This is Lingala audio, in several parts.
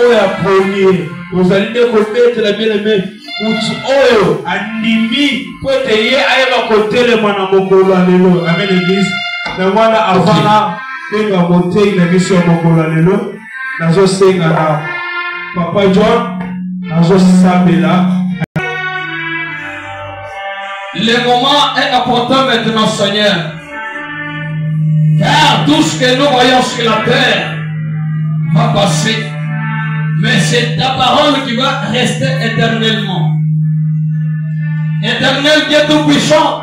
oyo ya premier ozali nde kobetela bieleme motu oyo andimi mpo ete ye ayeba kotelema na mokolo ya lelo amen eglise na wana avana benga moteyi na biso ya mokolo ya lelo nazosenga na papa john nazosambela Le moment est important maintenant, Seigneur. Car tout ce que nous voyons sur la terre va passer. Mais c'est ta parole qui va rester éternellement. Éternel Dieu Tout-Puissant,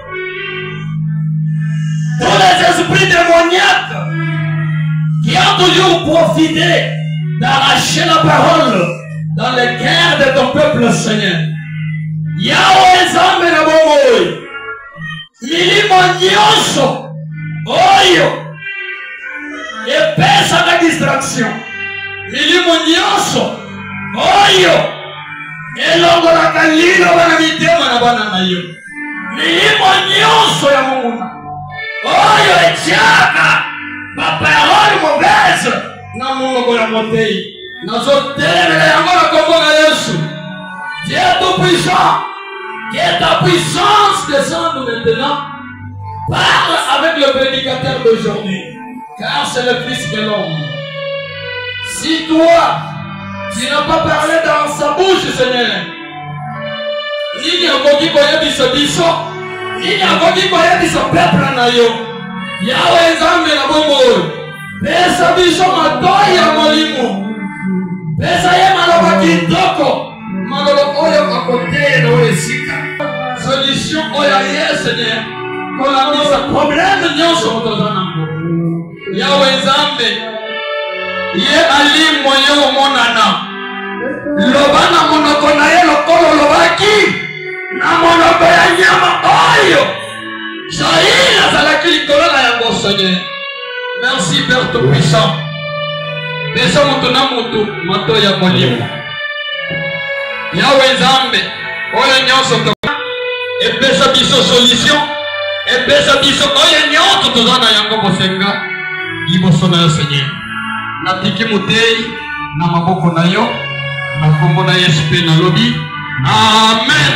Tous les esprits démoniaques qui ont toujours profité d'arracher la parole dans les guerres de ton peuple, Seigneur. Yahweh Nzambe na bomoi, milimo nyonso oyo epesaka distraction, milimo nyonso oyo elongolaka liloba na mitema na bana na yo. miyimo nyonso ya monguna oyo etyaka baparole mauvaise na monoko ya motei nazotelemela yango na kombo na yesu dieu tout puissant que ta puissance descende maintenant parle avec le prédicateur d'aujourd'hui car c'est le fils de l'homme si toi tu n'as pas parlé dans sa bouche seigneur nini akoki koyebisa biso nini akoki koyebisa peuple na yo yawe nzambe na bomoi pesa biso matoi ya molimo pesa ye maloba kitoko maloba oyo akoteya na oyo esika solution oyo aye seigneur kolakisa probleme nyonso moto aza nango Yawe Nzambe, ye alimwe ye omonana, loba na monoko na ye lokola olobaki na monoko ya nyama oyo Saïl azalaki likolo na yango, Seigneur. Merci Père Tout-Puissant. Pesa moto na moto mato ya molimo. yawe nzambe oyo nyonso epesa biso solution epesa biso oyo nyonso toza na yango bosenga liboso na yo senye natiki motei na maboko na yo na nkombo na yesu mpe nalobi amen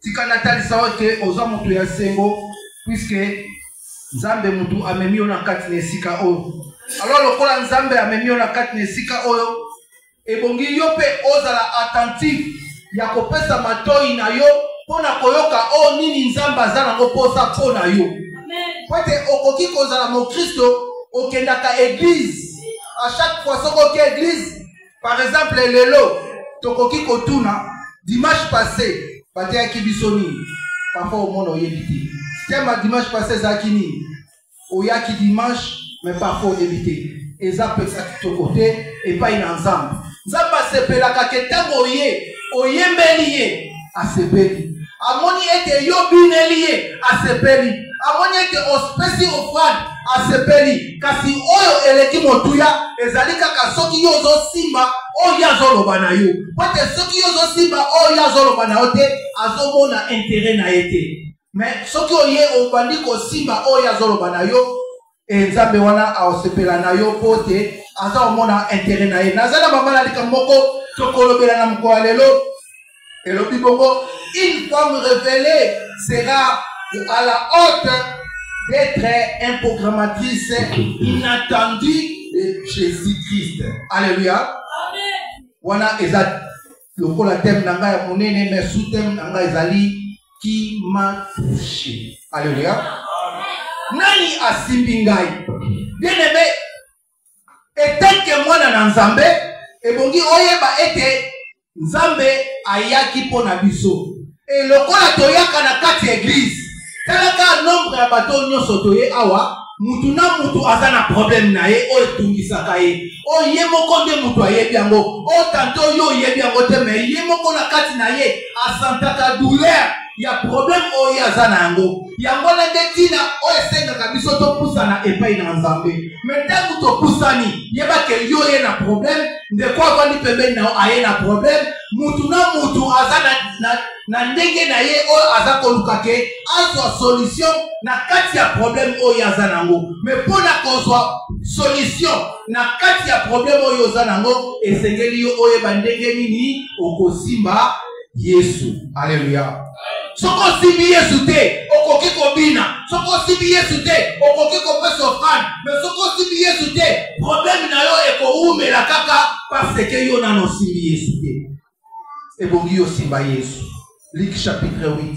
tika natalisa yo ete oza moto ya sengo puiske nzambe motu amemi yo na kati na esika oyo alors lokola nzambe amemi yo na kati na esika oyo ebongi yo mpe ozala attentive ya kopesa matoi na yo mpo na koyoka oyo oh, nini nzambe aza nango mposa mpo na yo mpo ete okoki kozala mokristo okendaka eglize a chaque fois soki oki eglize par exemple lelo tokoki kotuna dimanche passé bateyaki biso nini papa omona oyebi te tema dimanche passé ezalaki nini oyaki dimanche me papa oyebi te eza mpenza kitoko te epai na nzambe nzambe asepelaka ke ntango oye oyembeli ye asepeli amoni ete yo bineli ye asepeli amoni ete ospesi ofrande asepeli kasi oyo eleki motuya ezali kaka soki yo ozosimba oyo ye azoloba na yo mpo te soki yo ozosimba oyo ye azoloba na yo te azomona intere na ye te me soki oye obandi kosimba oyo ye azoloba na yo e nzambe wana aosepela na yo mpo te aza komona intere na ye naza na bambala likambo moko tokolobela na mokolo ya lelo elobi bongo une femme révélée sera à la haute d'être improgrammatrice inattendue de jésus christ alléluia wana eza lokola teme na ngai ya monene me su teme na ngai ezali ki ma touche aleluya nani asimbi ngai bien aime etanke mwana na nzambe ebongi oyeba ete nzambe ayaki mpo na biso e lokola toyaka na kati ya eglize talaka nombre ya bato oyo nyonso toye awa mutu na mutu aza na probleme na ye oyo etungisaka ye oyo ye moko nde mutu ayebi yango oyo tanto yo oyebi yango te me ye moko na kati na ye asantaka douleur ya probleme oyo ye aza na yango yango na nde ntina oyo esengaka biso topusana epai na nzambe me ntango topusani yebake yo ye na probleme ndeko avandi pembeni na yo aye na problème mutu na mutu aza na, na, na ndenge na ye oyo aza koluka ke azwa solution na kati ya problème oyo aza nango me mpo na kozwa solution na kati ya problème oyo oza nango esengeli yo oyeba ndenge nini okosimba yesu aleluya soki osimbi yesu te okoki kobina soki osimbi yesu te okoki kopesa ofrane me soki osimbi yesu te probleme na yo ekowumela kaka paseke yo nano osimbi yesu te ebongi yo osimba yesu liki chapitre 8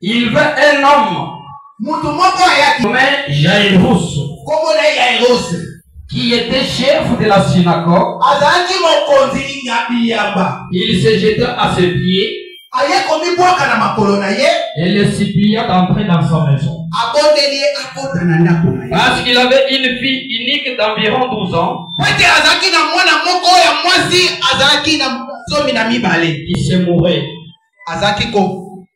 Il veut un homme. Mutu moko ayaki. Mais Jairus. Kombo na Jairus. Qui était chef de la synagogue. Azalaki mokonzi ya biyamba. Il se jeta à ses pieds. aye komibwaka na makolo na ye et le supplia d'entrer dans sa maison abondeli ye akota na ndako na ye parce qu'il avait une fille unique d'environ 12 ans pete azalaki na mwana moko ya mwasi azalaki na zomi na mibale qui se mourait azalaki ko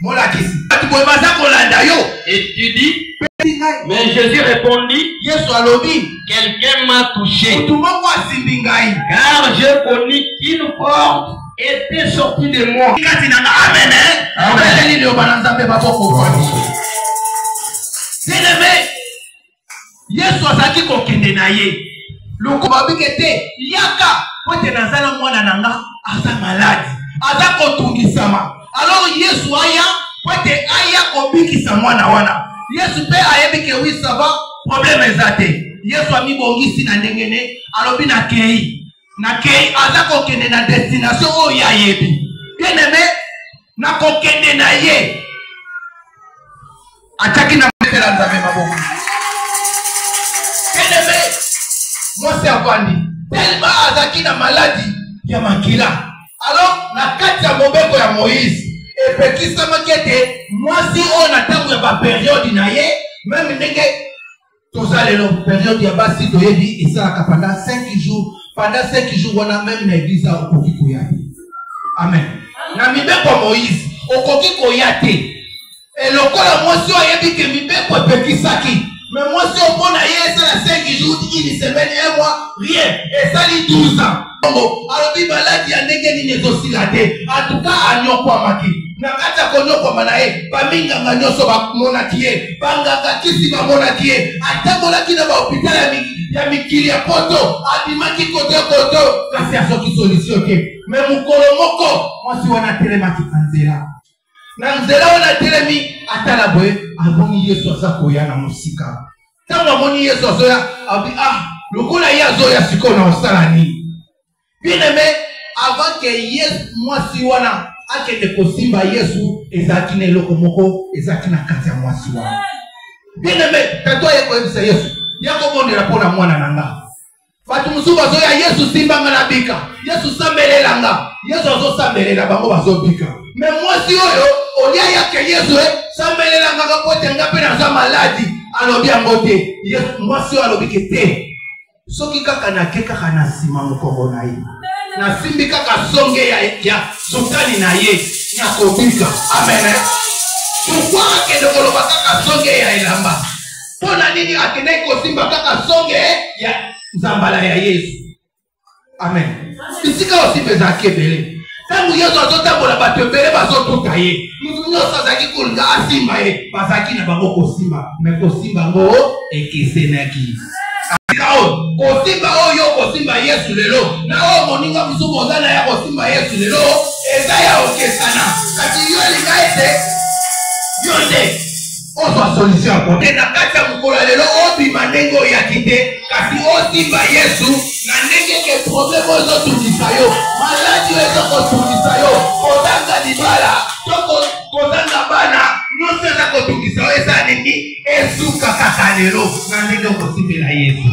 molakisi bato boye baza kolanda yo et tu dis pesi ngai mais jésus répondit yesu alobi quelqu'un m'a touché motu moko asimbi ngai car je connu qu'une force était sorti de moi kati na nga amen amen nini oyo bana nzambe bakokokwani bien aimé yesu azalaki kokende na ye lokola bike te yaka po ete naza na mwana na nga aza maladi aza kotungisama alors yesu aya po ete aya kobikisa mwana wana yesu mpe ayebi ke wi sava probleme eza te yesu amibongisi na ndenge ne alobi na kei nakei aza kokende na destination oyo ye ayebi bien aime na kokende na ye atyaki na motela nzambe maboko bien aime mwasi avandi telema azalaki na maladi ya makila alors na kati ya mobeko ya moïse epekisamaki ete mwasi oyo na ntango ya baperiode na ye meme ndenge toza lelo periode ya basi toyebi esalaka pendant 5 jours pendant 5 jours wana meme na eglise a okoki koya te amen na mibeko ya moïse okoki koya te elokola mwasi oyo ayebi ke mibeko epekisaki me mwasi oyo mpo na ye esala 5 jours ini semaine un mois rien esali 12 ans yango alobi maladi ya ndenge nini ezosila te atuka anyokwamaki na kati ya konyokwama na ye baminganga nyonso bamonaki ye banganga kisi bamonaki ye atambolaki na bahopital ya mingi ya mikili ya poto abimaki kote koto kasi azoki solisio te me mokolo moko mwasi wana atelemaki na nzela na nzela wana atelemi atala boye amoni yesu aza koya na mosika ntango amoni yesu azoya abi ah lokola ye azoya sikoyo na osala nini bien aime avant ke yesu mwasi wana akende kosimba yesu ezalaki na eloko moko ezalaki na kati ya mwasi wana bien aime tato aye koyebisa yesu ya kobondela mpo na mwana na ngai bato mosusu bazoya yesu simbanga na bika yesu sambelela nga yesu azosambelela bango bazobika me mwasi oyo olia yake yesu e sambelela nga kako ete nga mpe naza maladi alobi yango te mwasi oyo alobi ke te soki kaka nake kaka na nsima mokongo na ye nasimbi kaka songe ya, ya sukali na ye nakobika amen pourkui akende koloba kaka songe ya elamba mpo na nini akendaki kosimba kaka songe ya nzambala ya yesu amen bisika osimba ezalaki ebele ntango yesu azotambola bato ebele bazotuta ye moto nyonso azalaki kolinga asimba ye bazalaki na bango kosimba me kosimba yango ekesenaki sikaoyo kosimba oyo kosimba yesu lelo na oyo moninga mosusu oza na ya kosimba yesu lelo eza ya okesana kasi yo elinga ete yo nde ozwa solution ya kote na kati ya mokolo ya lelo obima ndenge oyaki te kasi osimba yesu na ndenge ke probleme oyo ezotungisa yo maladi oyo ezokotungisa yo kozanga libala to kozanga bana nyonso eza kotungisa yo eza nini esuka kaka lelo na ndenge okosimbela yesu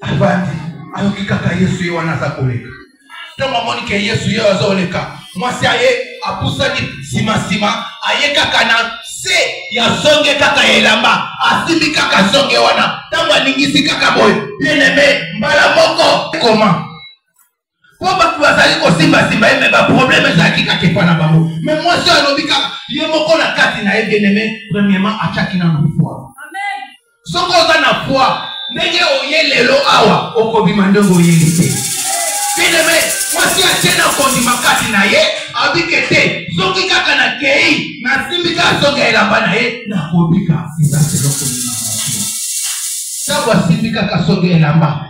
avandi ayoki kaka yesu ye wana aza koleka ntango amoni ke yesu ye oyo azoleka mwasi aye apusani nsima nsima aye kaka na se ya songe kaka ya elamba asimbi kaka songe wana ntango alingisi kaka boye bieneme mbala moko koma mpo bato bazali kosimbasimba ye me baprobleme ezalaki kaka epa na bango me mwasi oyo alobi kaka ye moko na kati na ye bieneme premièrement atyaki na lupwa soki oza na foi ndenge oye lelo awa okobima ndenge oyeli te bileme mwasi atie na kondima kati na ye abike te soki kaka na kei nasimbi ka soki ya elamba na ye nakobika eza selo kondima ntango asimbi kaka soki elamba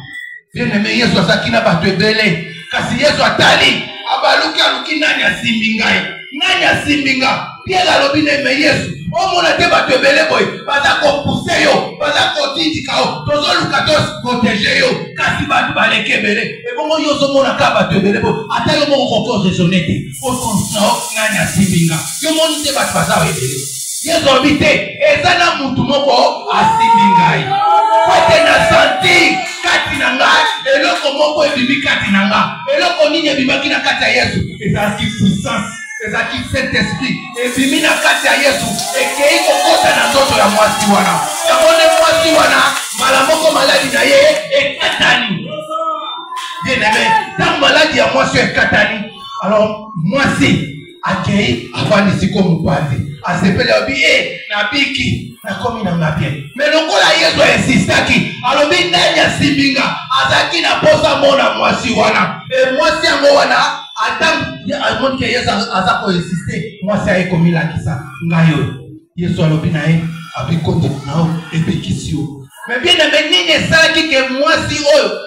bien aime yesu azalaki na bato ebele kasi yesu atali abaluki aluki nani asimbi ngai nani asimbi nga piere alobi na eme yesu omona te bato ebele boye baza kopuse yo baza kotindika yo tozoluka toprotege yo kasi bato baleki ebele ebongo yo ozomona ka bato ebele boye ata yo moko koki oresone te okonsa nani asimbi nga yo moni te bato baza ebele yesu alobi te eza na motu moko asimbi ngai po ete na santi kati na ngai eloko moko ebimi kati na ngai eloko nini ebimaki na kati ya yesu ezalaki puissance ezalaki saint esprit ebimi na kati ya yesu ekei kokota na nzoto ya mwasi wana yango nde mwasi wana mbala moko maladi na ye ekatani bien aime ntango maladi ya mwasi oyo ekatani alors mwasi akei afandi siko mopanzi asepeli alobi e eh, nabiki nakomi na mabie me lokola yesu ainsistaki alobi nani asimbi nga azalaki na mposa mona mwasi wana e mwasi yango wana ata amonike yesu aza koinsiste mwasi aye komilakisa ngai oyo yesu alobi na ye abikotela na yo ebikisi yo me bien aime nini esalaki ke mwasi oyo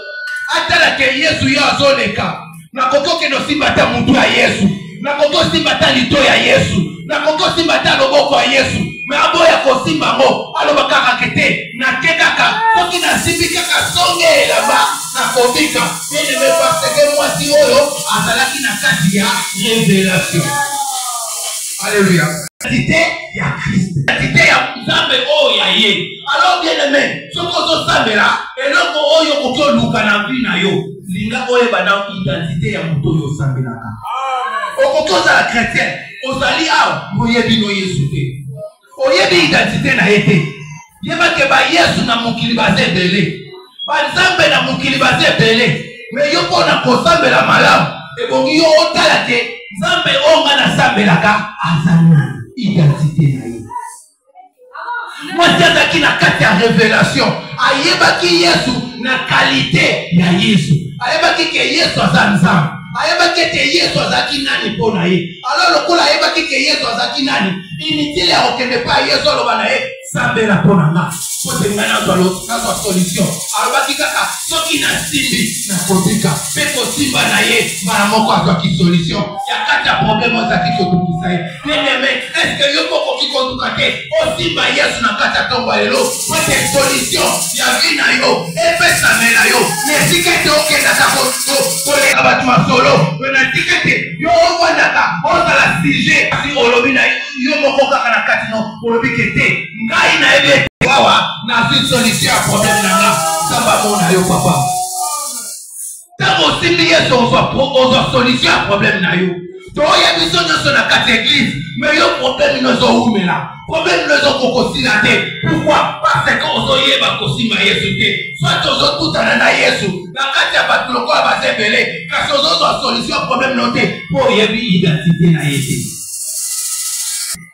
atala ke yesu yo azoleka nakoki okende osimba ata motu ya yesu nakoki osimba ata lito ya yesu nakoki osimba ata loboko ya yesu me aboya kosimba yango aloba kaka ke te nake kaka soki nasimbi kaka songe elamba nakobika eneme parseke mwasi oyo azalaki na kati ya revelation aleluya identité ya kriste identité ya nzambe oyo ya ye alors bien aimé soki ozosambela eloko oyo okoki oluka na vie na yo linga oyeba na identité ya moto oyo osambelaka okoki ozala chrétien ozali awa oyebi no yesu te oyebi identité na ye te yeba ke bayesu na mokili baza ebele banzambe na mokili baza ebele me yo mpo na kosambela malamu ebongi yo otala te nzambe oyo ngai nasambelaka aza nani identite na ye mwasi azalaki na kati ya revelation ayebaki yesu na kalite ya yesu ayebaki ke yesu aza nzambe ayebaki ete yesu azalaki nani mpo na ye alo lokola ayebaki ke yesu azalaki nani initile ya kokende mpa yesu aloba na ye sabela mpo na nga mpo te ngai nazwa nazwa solution alobaki kaka soki nasimbi nakobika mpe kosimba na ye mbala moko azwaki solution ya kati ya probleme ozaki kodukisa ye neneme eske yo kokoki koduka te osimba yesu na kati ya ntongo ya lelo mpo te solution ya vi na yo epesamela yo na esika ete okendaka koleka bato masolo to na esika ete yo ofandaka ozala sujet kasi olobi na yo moko kaka na kati no bolobi ke te ngai nayebi ete awa nazwi solution ya problème na nga nzambe amona yo papa ntango osimbi yesu ozwa solution ya problème na yo toya biso nyonso na kati ya eglise me yo problème ino ezowumela problème ino ezokokosila te pourkoi parce que ozoyeba kosimba yesu te soit ozotutana na yesu na kati ya bato lokola baza ebele kasi ozozwa solution ya problème no te mpo oyebi identité na ye te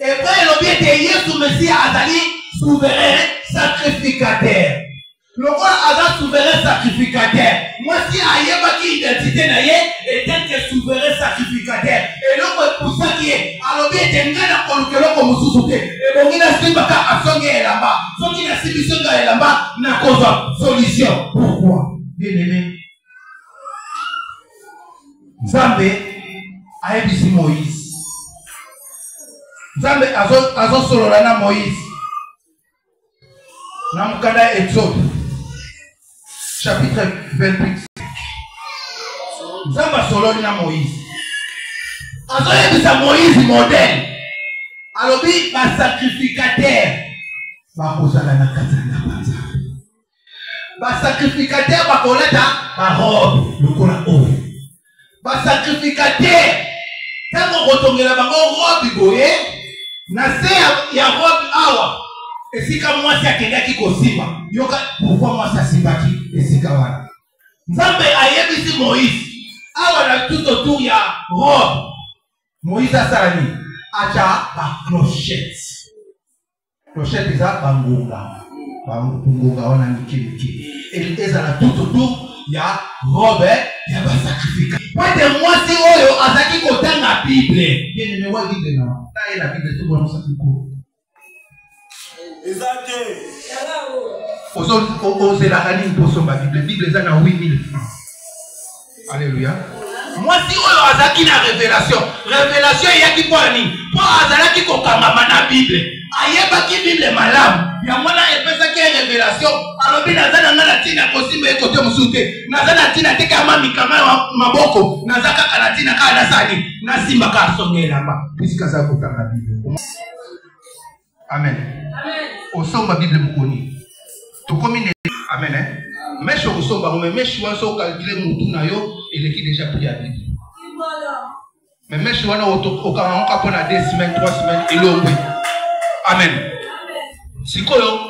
Hebreu elobi ete Yesu Mesia azali souverain sacrificateur. Lokola aza souverain sacrificateur, mwasi ayebaki identite na ye etete souverain sacrificateur. Eloko epusaki ye alobi ete ngai nakoluka eloko mosusu te, ebongi nasimbaka asongi ya elamba. Soki nasimbi songi ya elamba, nakozwa solution. Pourquoi? Bien aimé. nzambe ayebisi moïse nzambe azosolola azo na moïse na mokanda ya exode chapitre 28 nzambe asololi na moïse azoyebisa moïse modele alobi basacrificatere bakozala na kati ya ndako ya nzambe basacrificateur bakolata barobe lokola oyo basacrificateur ntango okotongela bango robe boye na se ya robe awa esika mwasi akendaki kosimba yoka pourkui mwasi asimbaki esika wana nzambe ayebisi moïse awa na tout autour ya robe moïse asala nini aca baclochete clochette eza bangonga bangonga wana mike mike ezala tututu ya robe ya basakrifika pwete mwasi oyo azalaki kotanga bible bienemewagidena taye na bible tokola mosaki ko eza te ozelaka nini mpo osomba bible bible eza na 8000 francs Alléluia. mwasi oyo azalaki na revelation revelation eyaki mpo ya nini mpo azalaki kokangama na bible ayebaki bible malamu yango wana epesaki ye revelation alobi naza na ngai na ntina kosimba ye kote mosusu te naza na ntina te kama mikama ya maboko naza kaka na ntina kaka nasani nasimbaka asonga elamba puisque aza kotanga bible amen osomba bible mokoni tokomi ne amen eh? meshe okosomba ngo me meshe wana so okalkile motu na yo eleki deja pri ya bible me meshe wana okanga ngo kaka mpona deux semaine trois semaine elongwe amen sikoyo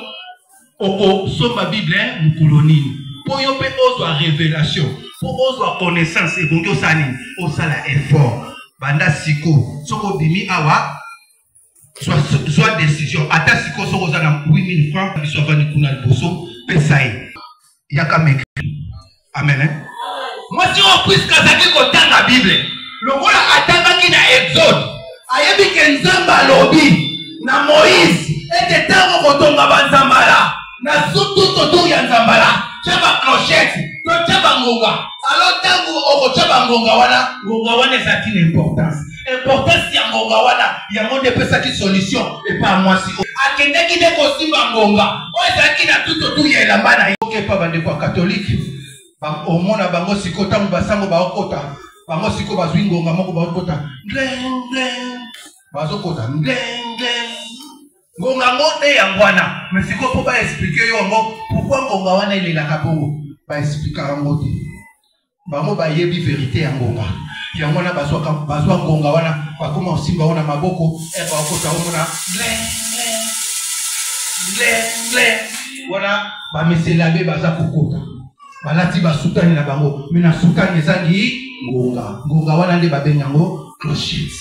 okosomba bible eh, mokolo nini mpo yo mpe ozwa revelation mpo ozwa connaissance ebongi osala nini osala effort banda siko soki obimi awa zwa decision ata sikoyo soki oza na 8000 franc biso avandi kuna liboso pesa ye yaka meki amen eh? mwasi oyo puiske azalaki kotanga bible lokola atangaki na exode ayebi ke nzambe alobi na moïse ete ntango kotonga banzambala na sututo tour ya nzambala tya baclochete to tya bangonga alo ntango okotya bangonga wana ngonga wana eza tina importance importance ya ngonga wana yango nde epesaki solution epa mwasi oyo akendaki nde kosimba ngonga oyo ezalaki na tuto tour ya elamba na ye oke epa bandeko ya katolike omona bango sikoyo ntango basango baokota bango sikoyo bazwi ngonga moko baokota ngleng ngleng bazokota ngleng ngleng ngonga ngo nde yango wana me sikoyo mpo baexplike yo yango pourkui ngonga wana elelaka bongo baexplika yango te bango bayebi verite ya ngonga yango wana bazwa ngonga wana bakoma osimba yango na maboko eh, bakota yango na ngle wana bamiselabe baza kokota balati basutani na bango me na sutani ezangi ngonga ngonga wana nde babengi yango clochete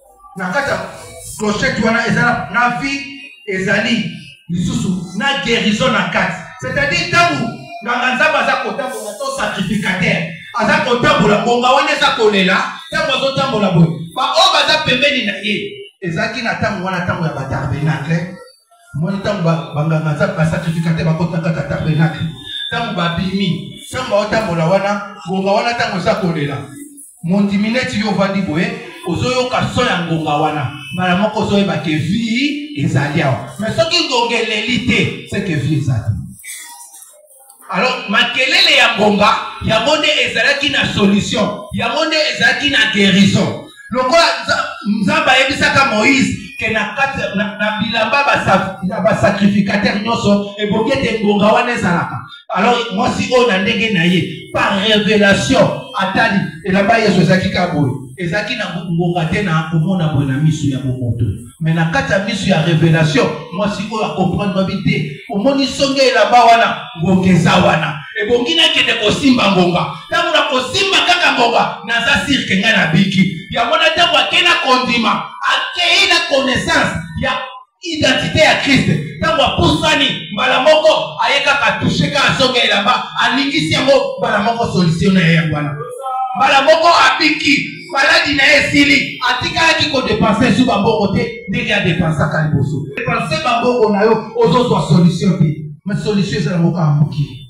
na kati ya clochette wana eza na vie ezali lisusu na guérison na kati c'est-à-dire ntango nganga nzambe aza kotambola to sacrificateur aza kotambola bonga wana eza kolela ntango azotambola boye baoyo baza pembeni na ye ezalaki na ntango wana ntango ya batarbenacle moni ntango banganga nzambe basacrificateur bakotakaka tabernacle ntango babimi ntango baotambola wana bonga wana ntango eza kolela mondimi neti yo ovandi boye ozoyoka so ya ngonga wana mbala moko ozoyeba ke vie ezali awa me soki ngonga eleli te seke vie eza te alors makelele ya ngonga yango nde ezalaki na solution yango nde ezalaki na guérison lokola nzambe ayebisaka moïse ke na kati na bilamba ya basacrificatere nyonso ebongi ete ngonga wana ezalaka alors mwasi oyo na ndenge na ye par révélation atali elamba yesu ezalaki ka boye ezalaki na ngonga te na komona boye na miso ya bomoto me na kati ya miso ya révélation mwasi oyo akomprendre babi te omoni songe elamba wana ngonga eza wana ebongi nakende kosimba ngonga ntango na kosimba kaka ngonga naza sirke ngai nabiki yango na ntango akei na kondima akei na connaissance ya identite ya krist ntango apusani mbala moko aye kaka tushe kaka azongi ya elamba alingisi yango mbala moko solisio na ye yango wana mbala moko abiki maladi na ye esili atikalaki kodepanse esu bambongo te ndenge adepensaka liboso depanse bambongo na yo ozozwa solisio te ma solisio ezala moko amoki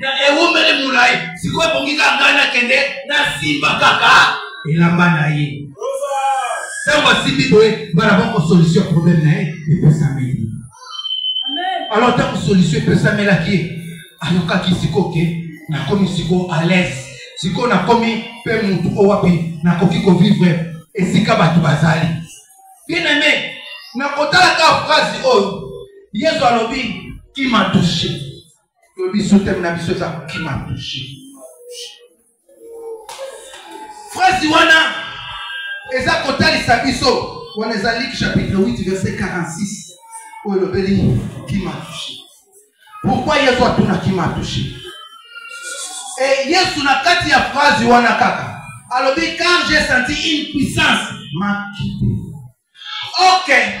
na ewumeli molai sikoyo ebongi kaka ngai nakende nasimba kaka elamba na ye ntango asimbi boye mbala moko solution ya probleme na ye epesameli alors ntango solution epesamelaki ye ayokaki sikoyo ke nakomi sikoyo alaise sikoyo nakomi mpe motu oyo wapi nakoki kovivre esika bato bazali bien aime nakotalaka phrase oyo yesu alobi qui m'a touché to biso teme na biso eza kokima touche frasi wana eza kotalisa biso wana eza liki chapitre 8 verset 46 oyo elobeli kima touche pourkui yesu atuna kima touche e yesu na kati ya frazi wana kaka alobi car j'ai senti une puissance makite ok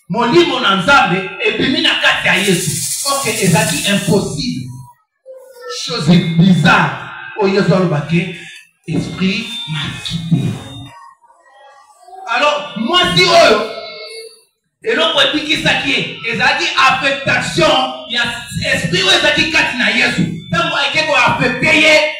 molimo na nzambe ebimi na kati ya yesu ok ezalaki impossible chose bizarre oyo yesu alobaki esprit makite alors mwasi oyo eloko ebikisaki ye ezalaki affectation ya esprit oyo ezalaki kati na yesu ntango ayeke koaffecte ye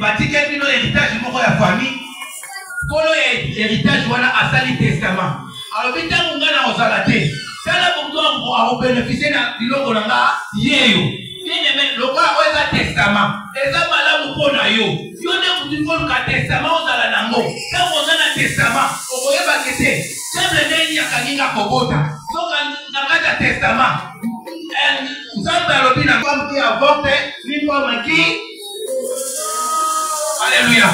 batikeli bino heritage moko ya famille nkolo ya heritage wana asali testament alobi ntango ngai na kozala te tala moto yango akobenefisie na biloko na nga yeyo eneme lokola oyo eza testament eza malamu mpo na yo yo nde motu koluka testament ozala nango ntango oza na testament okoyeba ke te table nde nini akangi nga kobota soka na kati ya testament eh, nzambe alobi na femme qui avorte ni femme qui Alléluia.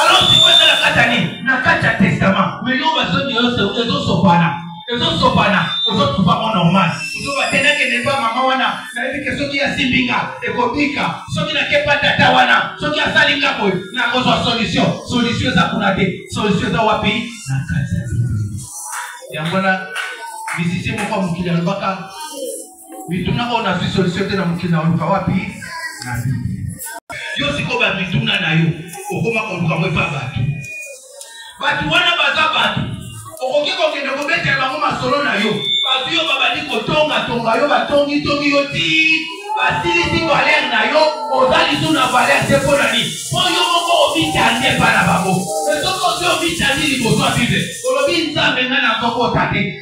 Alors si vous êtes dans la Catanie, dans le Testament, mais nous, on va se dire, c'est eux, c'est Sopana. ezosopana ozotupa mo normal ozobate nakende epa mama wana nayebi ke soki asimbi nga ekobika soki nakepa tata wana soki asali nga boye nakozwa solution solution eza kuna te solution eza wapi na kati yango na misisi moko ya mokili alobaka mituna oyo nazwi solution te na mokili na oluka wapi na biblia yo siko bamituna na yo okoma koluka ngo epa bato bato wana baza bato okoki kokende kobetela bango masolo na yo bato yo babandi kotongatonga yo batongitongi yo ti basilisi valere na yo oza lisu na valere te mpo na nini mpo yo moko omitandi epai na bango soki osi omitandi liboso ya bible olobi nzambe ngai nazokotate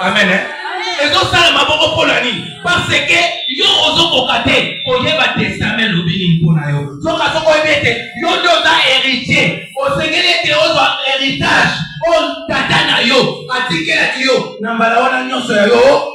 amen eh? ezosalama bongo mpo na nini parce ke yo ozokoka te koyeba testame elobi nini mpo na yo soka soki oyebi ete yo nde oza héritier osengeli ete ozwa héritage oyo tata na yo atikelaki yo na mbala wana nyonso ya yo